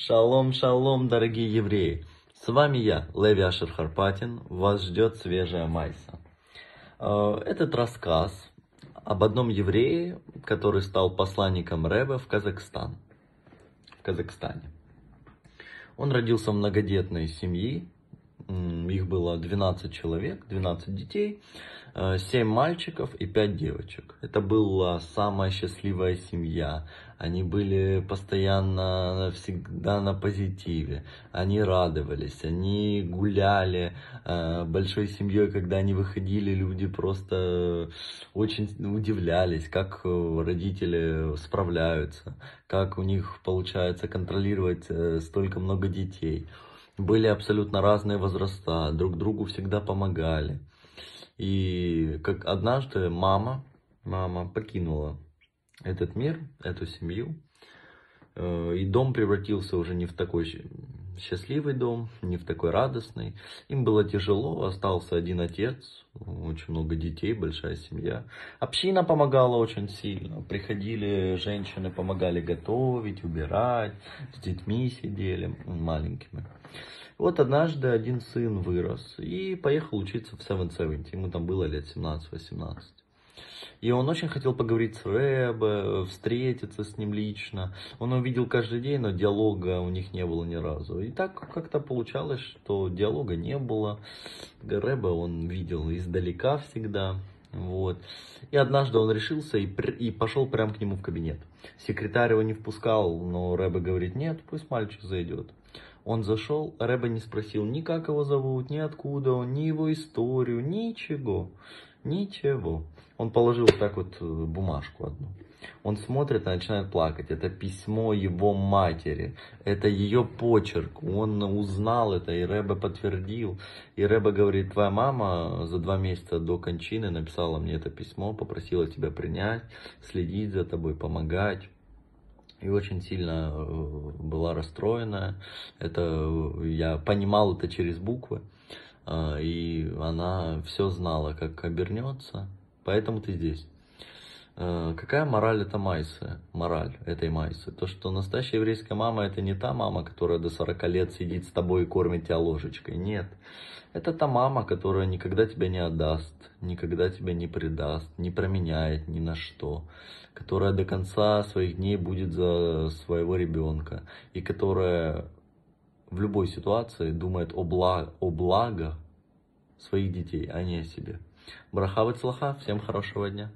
Шалом, шалом, дорогие евреи! С вами я, Леви Ашер Харпатин. Вас ждет свежая майса. Э, этот рассказ об одном еврее, который стал посланником Рэбе в Казахстан. В Казахстане. Он родился в многодетной семье. Их было 12 человек, 12 детей. 7 мальчиков и 5 девочек. Это была самая счастливая семья. Они были постоянно, всегда на позитиве. Они радовались, они гуляли э, большой семьей, когда они выходили, люди просто очень удивлялись, как родители справляются, как у них получается контролировать э, столько много детей. Были абсолютно разные возраста, друг другу всегда помогали. И как однажды мама, мама покинула этот мир, эту семью, э, и дом превратился уже не в такой счастливый дом, не в такой радостный. Им было тяжело, остался один отец, очень много детей, большая семья. Община помогала очень сильно. Приходили женщины, помогали готовить, убирать, с детьми сидели маленькими. Вот однажды один сын вырос и поехал учиться в 770. Ему там было лет 17-18. И он очень хотел поговорить с Рэбе, встретиться с ним лично. Он увидел каждый день, но диалога у них не было ни разу. И так как-то получалось, что диалога не было. Рэбе он видел издалека всегда. Вот. И однажды он решился и, и пошел прямо к нему в кабинет. Секретарь его не впускал, но Рэбе говорит, нет, пусть мальчик зайдет. Он зашел, Рэбе не спросил ни как его зовут, ни откуда он, ни его историю, ничего. Ничего. Он положил так вот э, бумажку одну. Он смотрит и начинает плакать. Это письмо его матери. Это ее почерк. Он узнал это, и Рэбе подтвердил. И Рэбе говорит, твоя мама за два месяца до кончины написала мне это письмо, попросила тебя принять, следить за тобой, помогать. И очень сильно э, была расстроена. Это я понимал это через буквы. А, и она все знала, как обернется, поэтому ты здесь. А, какая мораль это Майсы? Мораль этой Майсы? То, что настоящая еврейская мама это не та мама, которая до 40 лет сидит с тобой и кормит тебя ложечкой. Нет. Это та мама, которая никогда тебя не отдаст, никогда тебя не предаст, не променяет ни на что. Которая до конца своих дней будет за своего ребенка. И которая в любой ситуации думает о, благ, о благо своих детей, а не о себе. Браха слаха, всем хорошего дня.